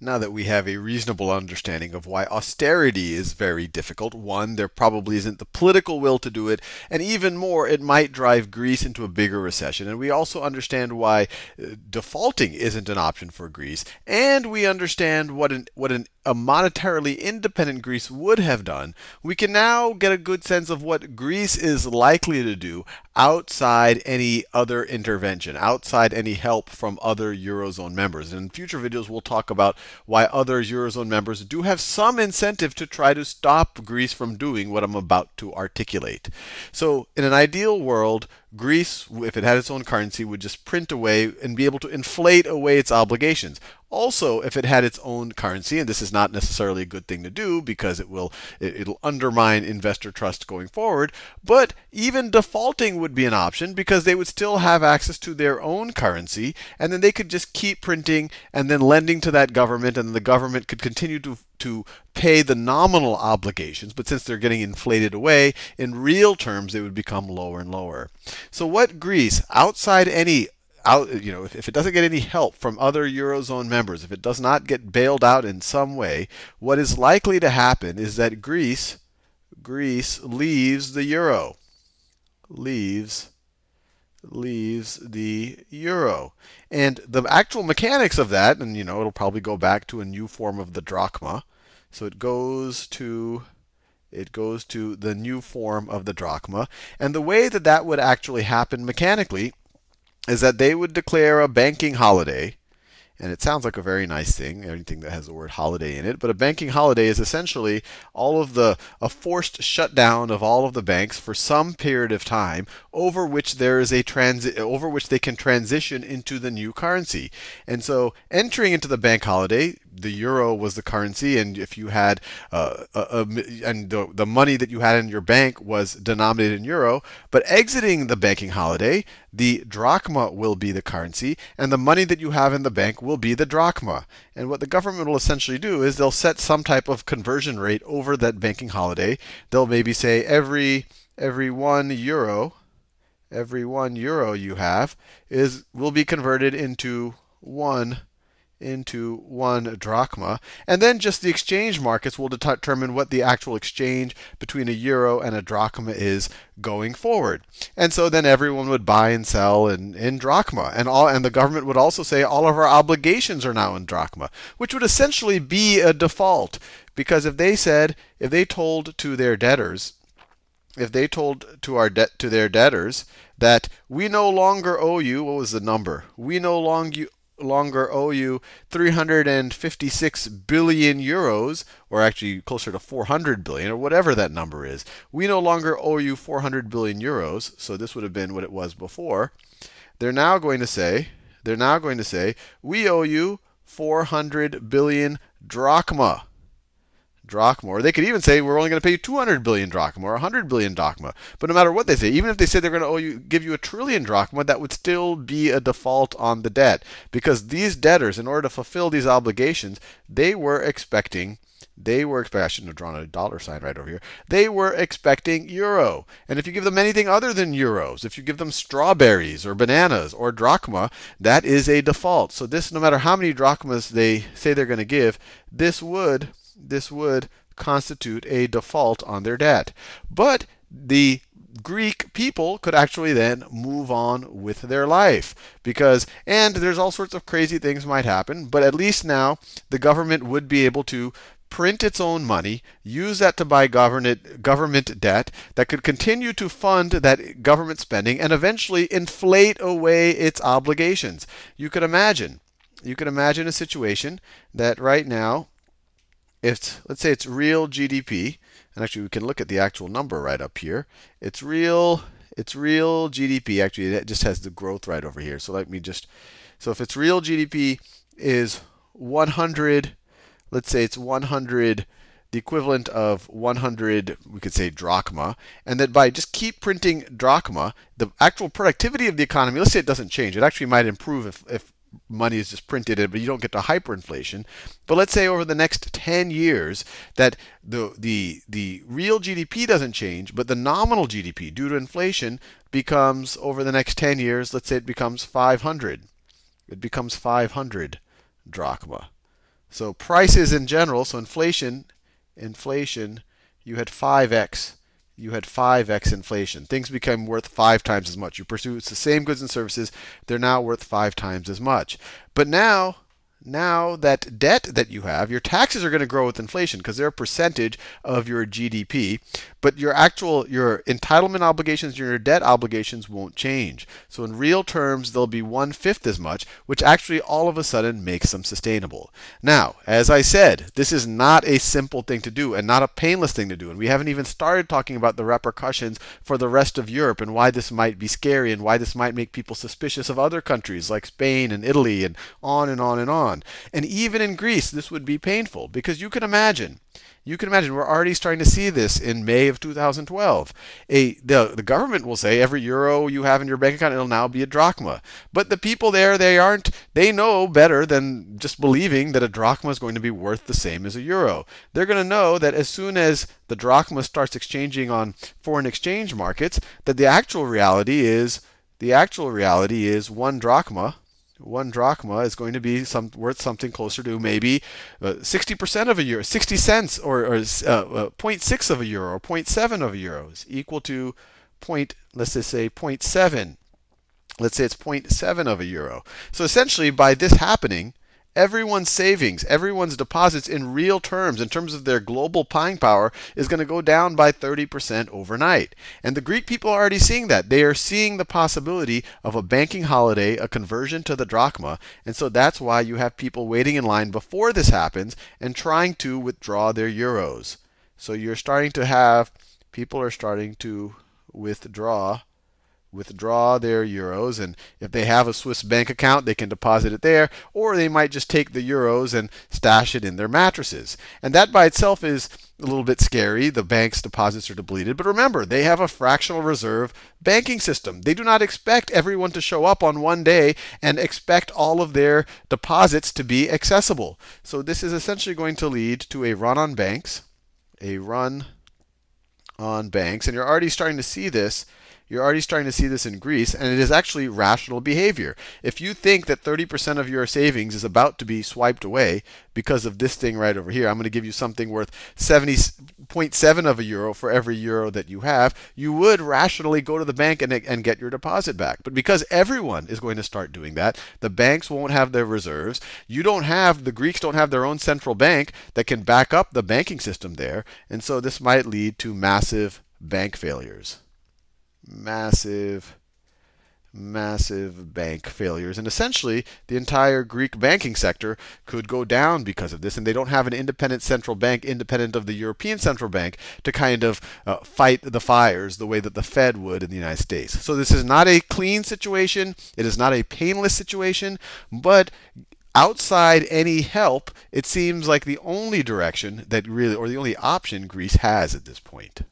now that we have a reasonable understanding of why austerity is very difficult, one, there probably isn't the political will to do it, and even more, it might drive Greece into a bigger recession. And we also understand why uh, defaulting isn't an option for Greece, and we understand what an what an a monetarily independent Greece would have done, we can now get a good sense of what Greece is likely to do outside any other intervention, outside any help from other Eurozone members. And in future videos, we'll talk about why other Eurozone members do have some incentive to try to stop Greece from doing what I'm about to articulate. So, in an ideal world, Greece, if it had its own currency, would just print away and be able to inflate away its obligations. Also, if it had its own currency, and this is not necessarily a good thing to do because it will it, will undermine investor trust going forward, but even defaulting would be an option because they would still have access to their own currency, and then they could just keep printing and then lending to that government, and the government could continue to to pay the nominal obligations, but since they're getting inflated away, in real terms they would become lower and lower. So what Greece, outside any out, you know, if, if, it doesn't get any help from other Eurozone members, if it does not get bailed out in some way, what is likely to happen is that Greece, Greece leaves the euro, leaves, leaves the euro. And the actual mechanics of that, and you know, it'll probably go back to a new form of the drachma. So it goes to it goes to the new form of the drachma. And the way that that would actually happen mechanically is that they would declare a banking holiday. And it sounds like a very nice thing, anything that has the word holiday in it. But a banking holiday is essentially all of the a forced shutdown of all of the banks for some period of time over which there is a transit over which they can transition into the new currency. And so entering into the bank holiday, the euro was the currency, and if you had uh, a, a, and the, the money that you had in your bank was denominated in euro, but exiting the banking holiday, the drachma will be the currency, and the money that you have in the bank will be the drachma. And what the government will essentially do is they'll set some type of conversion rate over that banking holiday. They'll maybe say every every one euro, every one euro you have is will be converted into one into one drachma. And then just the exchange markets will determine what the actual exchange between a euro and a drachma is going forward. And so then everyone would buy and sell in, in drachma. And all and the government would also say all of our obligations are now in drachma, which would essentially be a default. Because if they said, if they told to their debtors, if they told to our debt to their debtors that we no longer owe you what was the number we no longer longer owe you 356 billion euros, or actually closer to 400 billion, or whatever that number is. We no longer owe you 400 billion euros, so this would have been what it was before. They're now going to say, they're now going to say, we owe you 400 billion drachma drachma. Or they could even say we're only going to pay you 200 billion drachma or 100 billion drachma. But no matter what they say, even if they say they're going to owe you, give you a trillion drachma, that would still be a default on the debt because these debtors, in order to fulfill these obligations, they were expecting. They were expecting, I shouldn't have drawn a dollar sign right over here. They were expecting euro. And if you give them anything other than euros, if you give them strawberries or bananas or drachma, that is a default. So this, no matter how many drachmas they say they're going to give, this would this would constitute a default on their debt. But the Greek people could actually then move on with their life because and there's all sorts of crazy things might happen, but at least now the government would be able to print its own money, use that to buy government debt that could continue to fund that government spending and eventually inflate away its obligations. You could imagine you could imagine a situation that right now if let's say it's real GDP, and actually we can look at the actual number right up here. It's real it's real GDP. Actually, it just has the growth right over here. So let me just so if it's real GDP is 100, let's say it's 100 the equivalent of 100, we could say drachma, and that by just keep printing drachma, the actual productivity of the economy, let's say it doesn't change. It actually might improve if, if money is just printed in, but you don't get to hyperinflation. But let's say over the next 10 years that the the the real GDP doesn't change, but the nominal GDP due to inflation becomes over the next 10 years, let's say it becomes 500. It becomes 500 drachma. So prices in general, so inflation, inflation, you had 5x. You had 5x inflation. Things become worth five times as much. You pursue the same goods and services, they're now worth five times as much. But now now that debt that you have, your taxes are going to grow with inflation because they're a percentage of your GDP, but your actual your entitlement obligations, your debt obligations won't change. So in real terms, they'll be one fifth as much, which actually all of a sudden makes them sustainable. Now, as I said, this is not a simple thing to do and not a painless thing to do, and we haven't even started talking about the repercussions for the rest of Europe and why this might be scary and why this might make people suspicious of other countries like Spain and Italy and on and on and on on. And even in Greece, this would be painful because you can imagine. You can imagine we're already starting to see this in May of 2012. A, the, the government will say every euro you have in your bank account it'll now be a drachma. But the people there they aren't they know better than just believing that a drachma is going to be worth the same as a euro. They're going to know that as soon as the drachma starts exchanging on foreign exchange markets that the actual reality is the actual reality is one drachma one drachma is going to be some, worth something closer to maybe uh, 60% of a euro, 60 cents, or, or uh, uh, 0.6 of a euro, or 0.7 of a euro is equal to point, let's just say 0.7. Let's say it's 0.7 of a euro. So essentially, by this happening, everyone's savings, everyone's deposits in real terms, in terms of their global buying power, is going to go down by 30% overnight. And the Greek people are already seeing that. They are seeing the possibility of a banking holiday, a conversion to the drachma. And so that's why you have people waiting in line before this happens and trying to withdraw their euros. So you're starting to have people are starting to withdraw withdraw their euros. And if they have a Swiss bank account, they can deposit it there. Or they might just take the euros and stash it in their mattresses. And that by itself is a little bit scary. The bank's deposits are depleted. But remember, they have a fractional reserve banking system. They do not expect everyone to show up on one day and expect all of their deposits to be accessible. So this is essentially going to lead to a run on banks, a run on banks. And you're already starting to see this you're already starting to see this in Greece, and it is actually rational behavior. If you think that 30% of your savings is about to be swiped away because of this thing right over here, I'm going to give you something worth 70.7 of a euro for every euro that you have, you would rationally go to the bank and, and get your deposit back. But because everyone is going to start doing that, the banks won't have their reserves. You don't have, the Greeks don't have their own central bank that can back up the banking system there. And so this might lead to massive bank failures massive, massive bank failures. And essentially, the entire Greek banking sector could go down because of this. And they don't have an independent central bank, independent of the European Central Bank, to kind of uh, fight the fires the way that the Fed would in the United States. So this is not a clean situation. It is not a painless situation. But outside any help, it seems like the only direction that really, or the only option Greece has at this point.